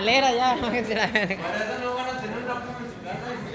tamalera, ya. Para eso no van a tener.